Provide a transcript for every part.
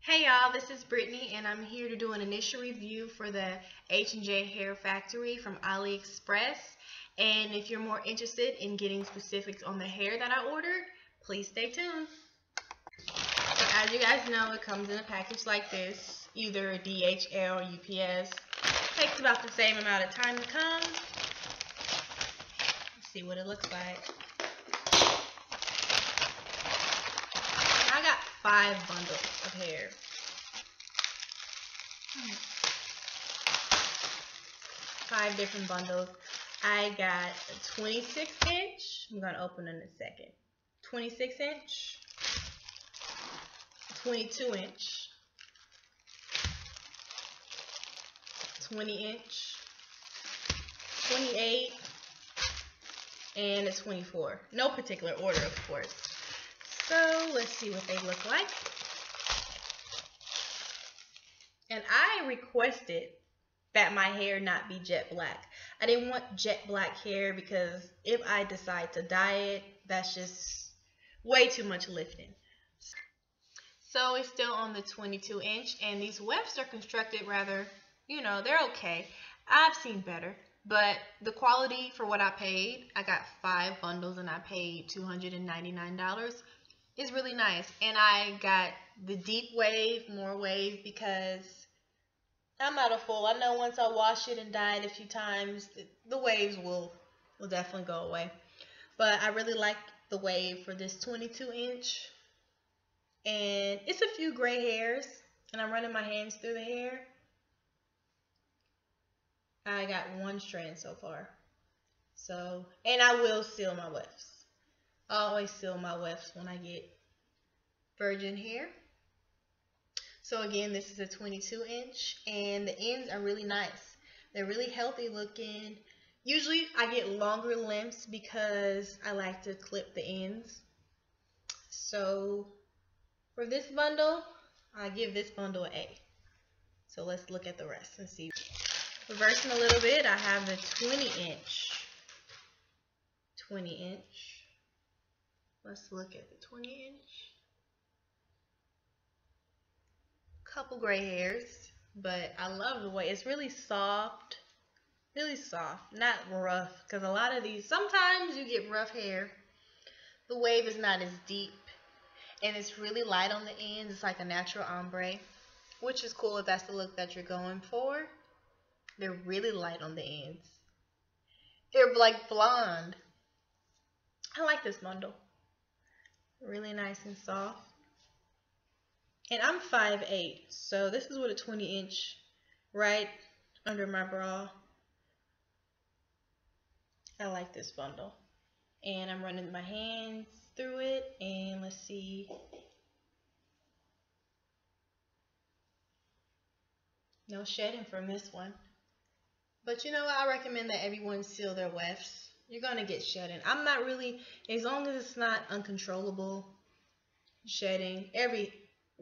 Hey y'all, this is Brittany and I'm here to do an initial review for the H&J Hair Factory from AliExpress. And if you're more interested in getting specifics on the hair that I ordered, please stay tuned. So as you guys know, it comes in a package like this, either DHL or UPS. It takes about the same amount of time to come. See what it looks like. I got five bundles of hair. Five different bundles. I got a 26 inch. I'm going to open in a second. 26 inch. 22 inch. 20 inch. 28 and a 24. No particular order, of course. So let's see what they look like. And I requested that my hair not be jet black. I didn't want jet black hair because if I decide to dye it, that's just way too much lifting. So it's still on the 22 inch and these wefts are constructed rather, you know, they're okay. I've seen better, but the quality for what I paid, I got five bundles and I paid $299 is really nice. And I got the deep wave, more wave, because I'm not a fool. I know once I wash it and dye it a few times, the waves will will definitely go away. But I really like the wave for this 22 inch. And it's a few gray hairs. And I'm running my hands through the hair. I got one strand so far. So, and I will seal my wefts. I always seal my wefts when I get virgin hair. So again, this is a 22 inch and the ends are really nice. They're really healthy looking. Usually I get longer lengths because I like to clip the ends. So for this bundle, I give this bundle an A. So let's look at the rest and see. Reversing a little bit, I have the 20 inch. 20 inch. Let's look at the 20 inch. Couple gray hairs, but I love the way it's really soft. Really soft, not rough. Because a lot of these, sometimes you get rough hair. The wave is not as deep. And it's really light on the ends. It's like a natural ombre. Which is cool if that's the look that you're going for. They're really light on the ends. They're like blonde. I like this bundle. Really nice and soft. And I'm 5'8", so this is with a 20 inch right under my bra. I like this bundle. And I'm running my hands through it and let's see. No shedding from this one. But you know what? I recommend that everyone seal their wefts you're gonna get shedding. I'm not really as long as it's not uncontrollable shedding. Every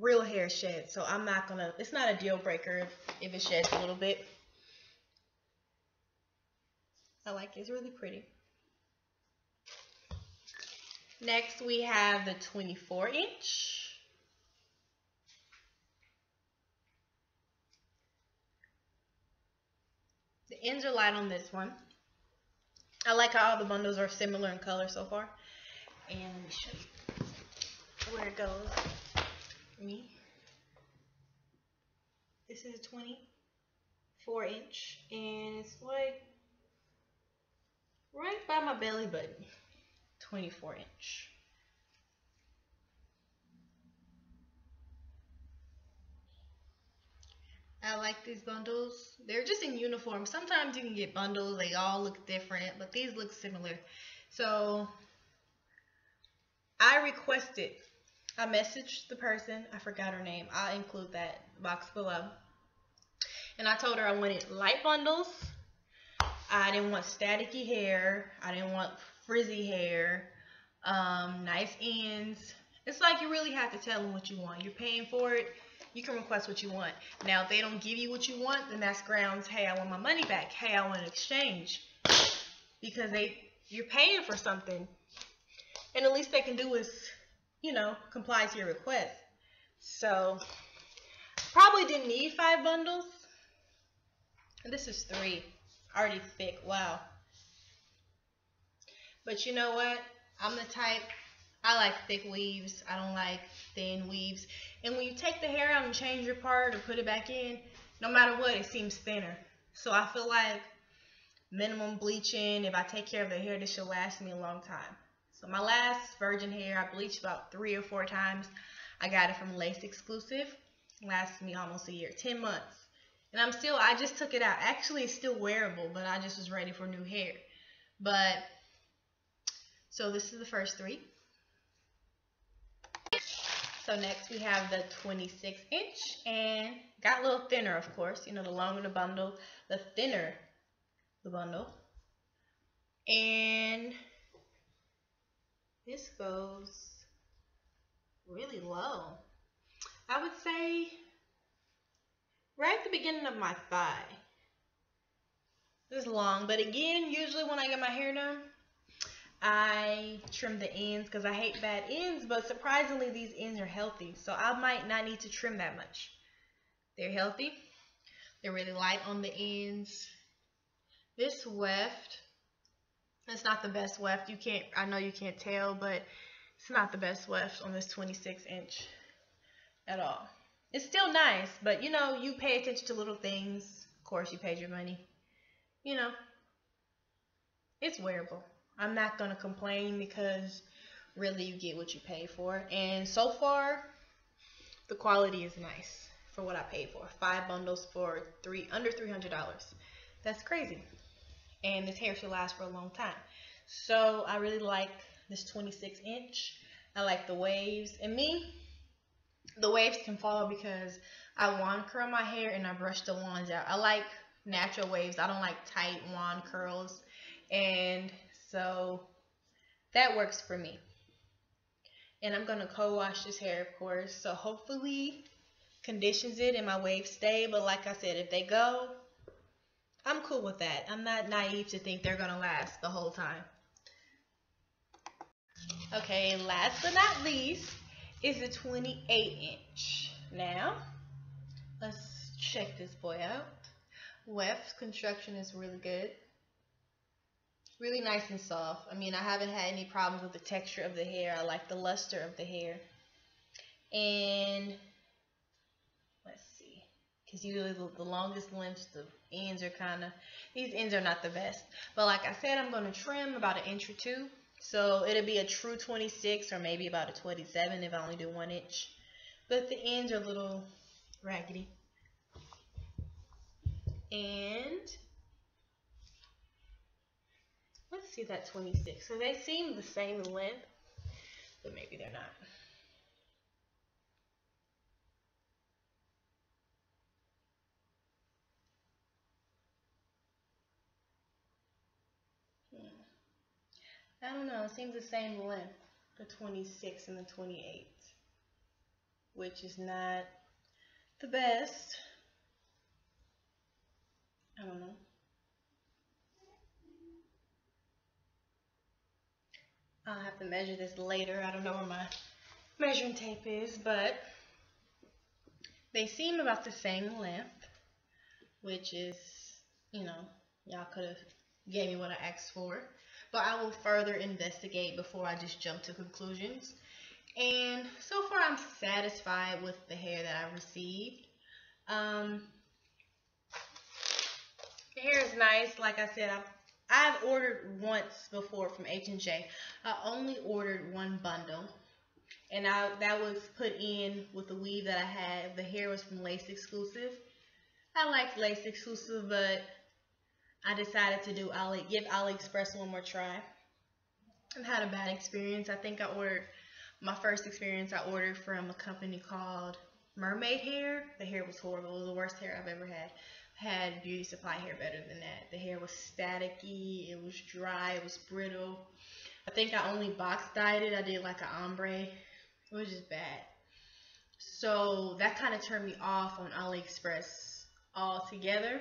real hair sheds, so I'm not gonna. It's not a deal breaker if, if it sheds a little bit. I like it. It's really pretty. Next we have the 24 inch. Ends are light on this one. I like how all the bundles are similar in color so far. And let me show you where it goes. Me. This is a 24 inch and it's like right by my belly button. 24 inch. I like these bundles. They're just in uniform. Sometimes you can get bundles. They all look different, but these look similar. So I requested, I messaged the person. I forgot her name. I'll include that box below. And I told her I wanted light bundles. I didn't want staticky hair. I didn't want frizzy hair. Um, nice ends. It's like you really have to tell them what you want. You're paying for it you can request what you want. Now, if they don't give you what you want, then that's grounds, hey, I want my money back. Hey, I want an exchange. because they you're paying for something, and the least they can do is, you know, comply to your request. So probably didn't need five bundles. And this is three, already thick. Wow. But you know what? I'm the type I like thick weaves. I don't like thin weaves. And when you take the hair out and change your part or put it back in, no matter what, it seems thinner. So I feel like minimum bleaching, if I take care of the hair, this should last me a long time. So my last virgin hair, I bleached about three or four times. I got it from Lace Exclusive. Lasted me almost a year, 10 months. And I'm still, I just took it out. Actually, it's still wearable, but I just was ready for new hair. But, so this is the first three. So next we have the 26 inch and got a little thinner, of course. You know, the longer the bundle, the thinner the bundle. And this goes really low. I would say right at the beginning of my thigh. This is long, but again, usually when I get my hair done, I trim the ends because I hate bad ends, but surprisingly these ends are healthy. So I might not need to trim that much. They're healthy. They're really light on the ends. This weft, it's not the best weft. You can't, I know you can't tell, but it's not the best weft on this 26 inch at all. It's still nice, but you know, you pay attention to little things. Of course, you paid your money. You know, it's wearable. I'm not going to complain because really you get what you pay for. And so far, the quality is nice for what I paid for. Five bundles for three under $300. That's crazy. And this hair should last for a long time. So I really like this 26 inch. I like the waves. And me, the waves can fall because I wand curl my hair and I brush the wands out. I like natural waves. I don't like tight wand curls. And so that works for me. And I'm going to co-wash this hair, of course. So hopefully conditions it and my waves stay. But like I said, if they go, I'm cool with that. I'm not naive to think they're going to last the whole time. Okay, last but not least is the 28 inch. Now, let's check this boy out. Weft construction is really good really nice and soft. I mean, I haven't had any problems with the texture of the hair. I like the luster of the hair. And let's see, because usually the, the, longest lengths, the ends are kind of, these ends are not the best. But like I said, I'm going to trim about an inch or two. So it'll be a true 26 or maybe about a 27 if I only do one inch. But the ends are a little raggedy. And Let's see that 26. So they seem the same length, but maybe they're not. Hmm. I don't know. It seems the same length, the 26 and the 28, which is not the best. I don't know. I'll have to measure this later. I don't know where my measuring tape is, but they seem about the same length, which is, you know, y'all could have gave me what I asked for. But I will further investigate before I just jump to conclusions. And so far, I'm satisfied with the hair that I received. Um, the hair is nice. Like I said, I've I've ordered once before from H&J. I only ordered one bundle. And I, that was put in with the weave that I had. The hair was from Lace Exclusive. I liked Lace Exclusive, but I decided to do Ali, give AliExpress one more try. I've had a bad experience. I think I ordered, my first experience I ordered from a company called Mermaid Hair. The hair was horrible. It was the worst hair I've ever had had beauty supply hair better than that. The hair was staticky, it was dry, it was brittle. I think I only box dyed it. I did like an ombre. It was just bad. So that kind of turned me off on AliExpress altogether.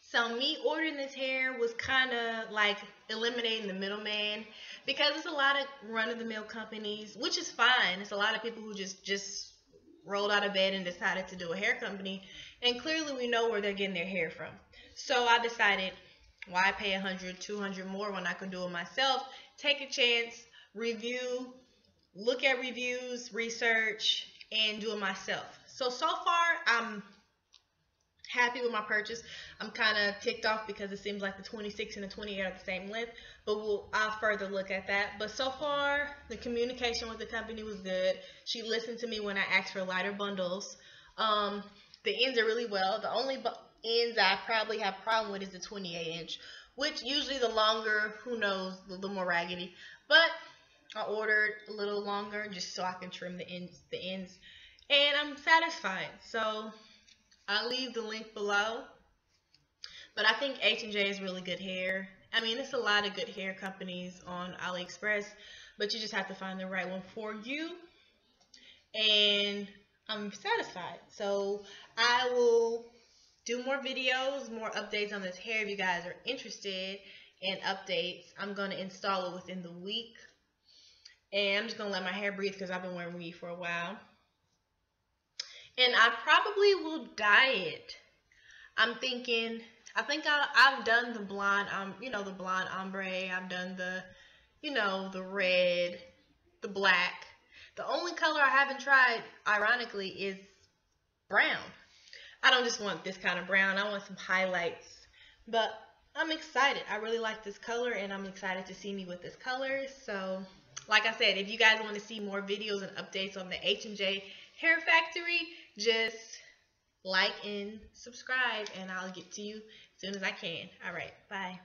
So me ordering this hair was kind of like eliminating the middleman because there's a lot of run-of-the-mill companies, which is fine. It's a lot of people who just just rolled out of bed and decided to do a hair company, and clearly we know where they're getting their hair from. So I decided, why pay 100, 200 more when I can do it myself? Take a chance, review, look at reviews, research, and do it myself. So so far I'm happy with my purchase. I'm kind of ticked off because it seems like the 26 and the 28 are the same length, but we'll, I'll further look at that. But so far, the communication with the company was good. She listened to me when I asked for lighter bundles. Um, the ends are really well. The only ends I probably have problem with is the 28 inch, which usually the longer, who knows, a little more raggedy. But I ordered a little longer just so I can trim the ends, the ends, and I'm satisfied. So I'll leave the link below. But I think H&J is really good hair. I mean, there's a lot of good hair companies on AliExpress, but you just have to find the right one for you. And I'm satisfied. So I will do more videos, more updates on this hair if you guys are interested in updates. I'm going to install it within the week. And I'm just going to let my hair breathe because I've been wearing weave for a while. And I probably will dye it. I'm thinking, I think I, I've done the blonde, um, you know, the blonde ombre. I've done the, you know, the red, the black. The only color I haven't tried, ironically, is brown. I don't just want this kind of brown. I want some highlights. But I'm excited. I really like this color, and I'm excited to see me with this color. So, like I said, if you guys want to see more videos and updates on the H&J Hair Factory, just like and subscribe, and I'll get to you as soon as I can. All right, bye.